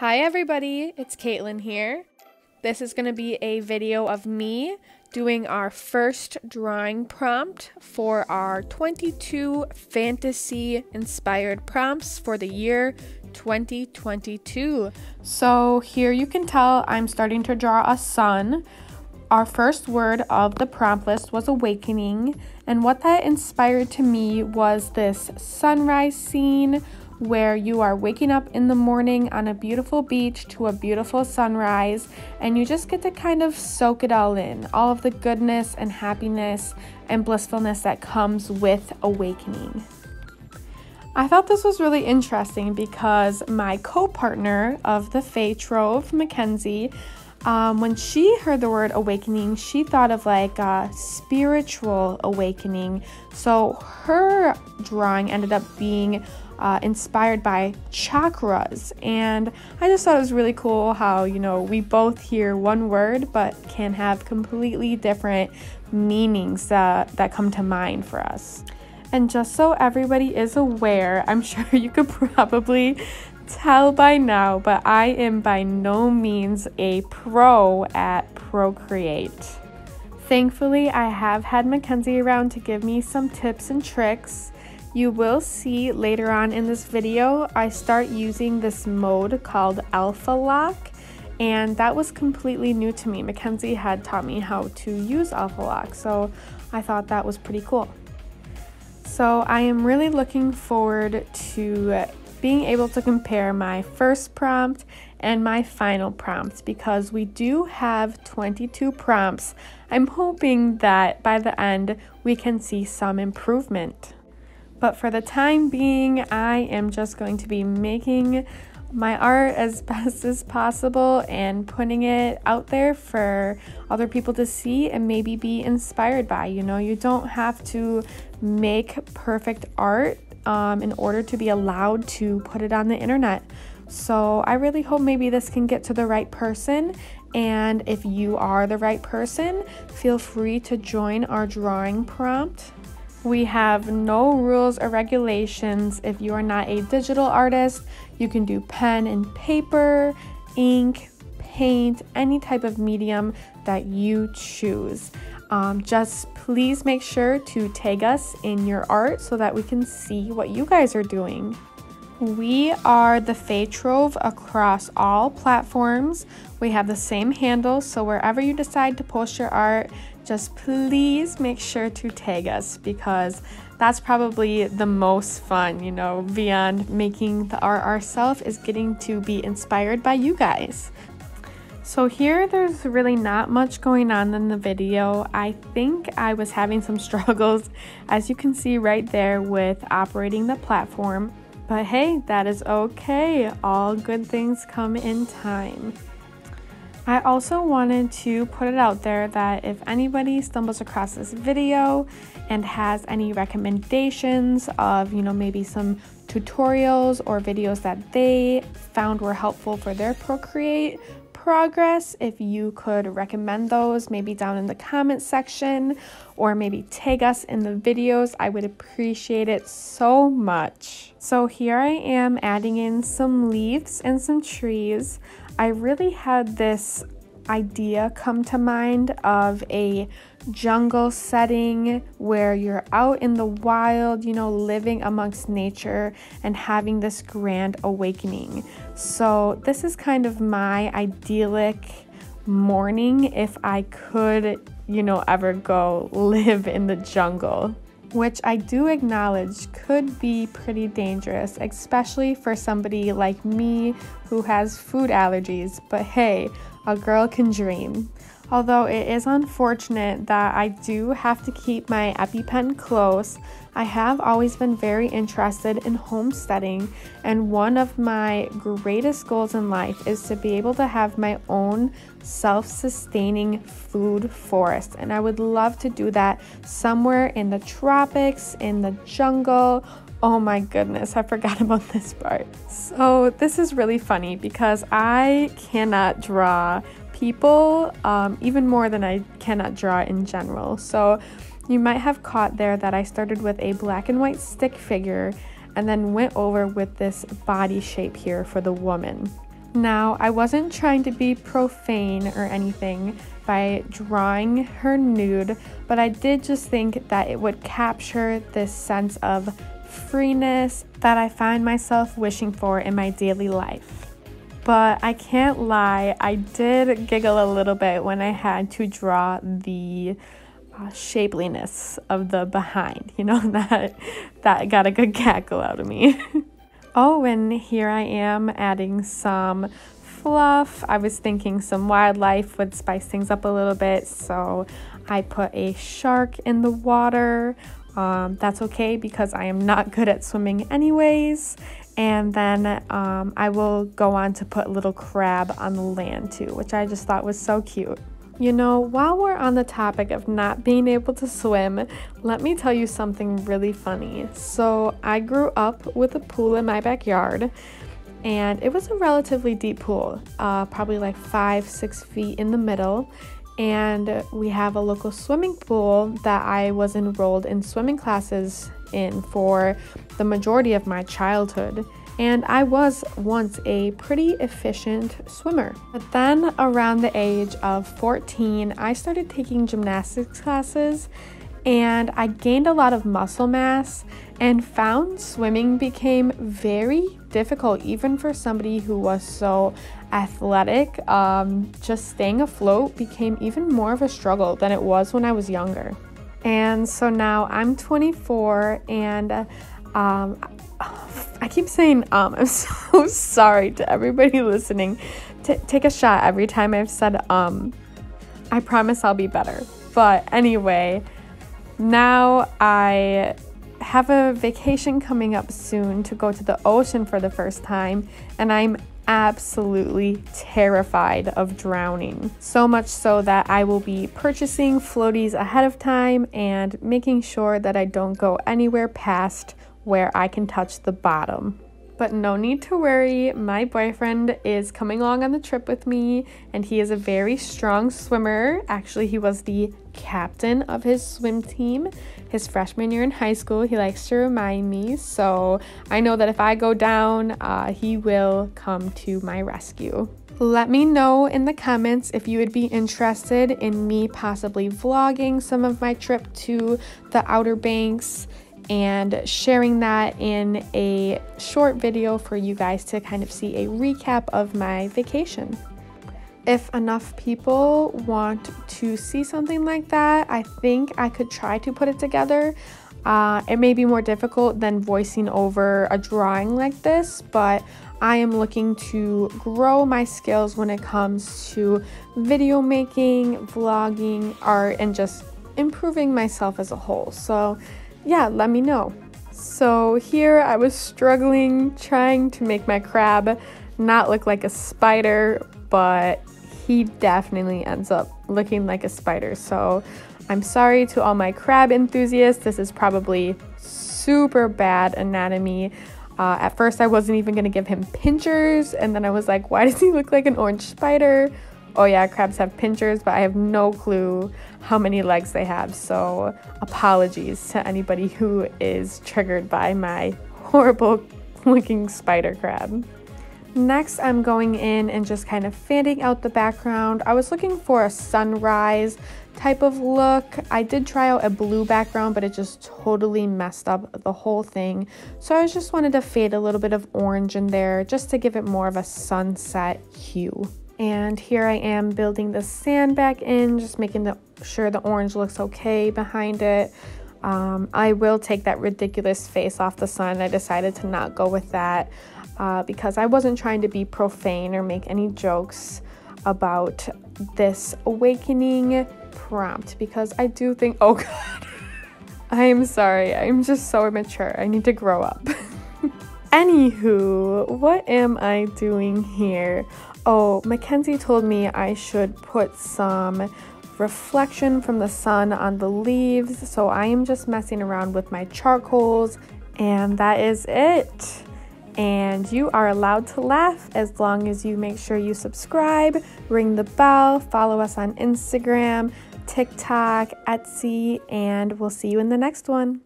Hi everybody, it's Caitlin here. This is going to be a video of me doing our first drawing prompt for our 22 fantasy inspired prompts for the year 2022. So here you can tell I'm starting to draw a sun. Our first word of the prompt list was awakening, and what that inspired to me was this sunrise scene where you are waking up in the morning on a beautiful beach to a beautiful sunrise, and you just get to kind of soak it all in all of the goodness and happiness and blissfulness that comes with awakening. I thought this was really interesting because my co partner of the Fae Trove, Mackenzie, um, when she heard the word awakening, she thought of like a spiritual awakening. So her drawing ended up being uh, inspired by chakras. And I just thought it was really cool how, you know, we both hear one word but can have completely different meanings that, that come to mind for us. And just so everybody is aware, I'm sure you could probably tell by now, but I am by no means a pro at Procreate. Thankfully, I have had Mackenzie around to give me some tips and tricks. You will see later on in this video, I start using this mode called Alpha Lock, and that was completely new to me. Mackenzie had taught me how to use Alpha Lock, so I thought that was pretty cool. So I am really looking forward to being able to compare my first prompt and my final prompt because we do have 22 prompts. I'm hoping that by the end we can see some improvement. But for the time being, I am just going to be making my art as best as possible and putting it out there for other people to see and maybe be inspired by. You know, you don't have to make perfect art um, in order to be allowed to put it on the internet. So I really hope maybe this can get to the right person. And if you are the right person, feel free to join our drawing prompt we have no rules or regulations. If you are not a digital artist, you can do pen and paper, ink, paint, any type of medium that you choose. Um, just please make sure to tag us in your art so that we can see what you guys are doing. We are the Fae Trove across all platforms. We have the same handle, so wherever you decide to post your art, just please make sure to tag us because that's probably the most fun, you know, beyond making the art ourselves is getting to be inspired by you guys. So here there's really not much going on in the video. I think I was having some struggles as you can see right there with operating the platform. But hey, that is okay. All good things come in time. I also wanted to put it out there that if anybody stumbles across this video and has any recommendations of, you know, maybe some tutorials or videos that they found were helpful for their Procreate progress, if you could recommend those maybe down in the comment section or maybe tag us in the videos, I would appreciate it so much. So here I am adding in some leaves and some trees. I really had this idea come to mind of a jungle setting where you're out in the wild, you know, living amongst nature and having this grand awakening. So, this is kind of my idyllic morning if I could, you know, ever go live in the jungle which I do acknowledge could be pretty dangerous, especially for somebody like me who has food allergies. But hey, a girl can dream. Although it is unfortunate that I do have to keep my EpiPen close, I have always been very interested in homesteading, and one of my greatest goals in life is to be able to have my own self sustaining food forest. And I would love to do that somewhere in the tropics, in the jungle, Oh my goodness, I forgot about this part. So, this is really funny because I cannot draw people um, even more than I cannot draw in general. So, you might have caught there that I started with a black and white stick figure and then went over with this body shape here for the woman. Now, I wasn't trying to be profane or anything by drawing her nude, but I did just think that it would capture this sense of freeness that I find myself wishing for in my daily life. But I can't lie, I did giggle a little bit when I had to draw the uh, shapeliness of the behind. You know, that, that got a good cackle out of me. oh, and here I am adding some fluff. I was thinking some wildlife would spice things up a little bit, so I put a shark in the water. Um, that's okay because I am not good at swimming anyways. And then um, I will go on to put little crab on the land too, which I just thought was so cute. You know, while we're on the topic of not being able to swim, let me tell you something really funny. So, I grew up with a pool in my backyard, and it was a relatively deep pool, uh, probably like five, six feet in the middle. And we have a local swimming pool that I was enrolled in swimming classes in for the majority of my childhood. And I was once a pretty efficient swimmer. But then, around the age of 14, I started taking gymnastics classes and I gained a lot of muscle mass and found swimming became very difficult, even for somebody who was so athletic. Um, just staying afloat became even more of a struggle than it was when I was younger. And so now I'm 24 and um, I keep saying um, I'm so sorry to everybody listening. T- take a shot every time I've said um. I promise I'll be better. But anyway, now I have a vacation coming up soon to go to the ocean for the first time, and I'm absolutely terrified of drowning. So much so that I will be purchasing floaties ahead of time and making sure that I don't go anywhere past where I can touch the bottom. But no need to worry, my boyfriend is coming along on the trip with me, and he is a very strong swimmer. Actually, he was the captain of his swim team his freshman year in high school. He likes to remind me, so I know that if I go down, uh, he will come to my rescue. Let me know in the comments if you would be interested in me possibly vlogging some of my trip to the Outer Banks and sharing that in a short video for you guys to kind of see a recap of my vacation. If enough people want to see something like that, I think I could try to put it together. Uh, it may be more difficult than voicing over a drawing like this, but I am looking to grow my skills when it comes to video making, vlogging, art, and just improving myself as a whole. So yeah, let me know. So here I was struggling trying to make my crab not look like a spider, but he definitely ends up looking like a spider. So I'm sorry to all my crab enthusiasts. This is probably super bad anatomy. Uh, at first, I wasn't even going to give him pinchers, and then I was like, why does he look like an orange spider? Oh, yeah, crabs have pinchers, but I have no clue how many legs they have. So, apologies to anybody who is triggered by my horrible looking spider crab. Next, I'm going in and just kind of fanning out the background. I was looking for a sunrise type of look. I did try out a blue background, but it just totally messed up the whole thing. So I just wanted to fade a little bit of orange in there just to give it more of a sunset hue. And here I am building the sand back in, just making the, sure the orange looks okay behind it. Um, I will take that ridiculous face off the sun. I decided to not go with that uh, because I wasn't trying to be profane or make any jokes about this awakening prompt because I do think, oh God, I am sorry. I'm just so immature. I need to grow up. Anywho, what am I doing here? Oh, Mackenzie told me I should put some reflection from the sun on the leaves, so I am just messing around with my charcoals, and that is it. And you are allowed to laugh as long as you make sure you subscribe, ring the bell, follow us on Instagram, TikTok, Etsy, and we'll see you in the next one.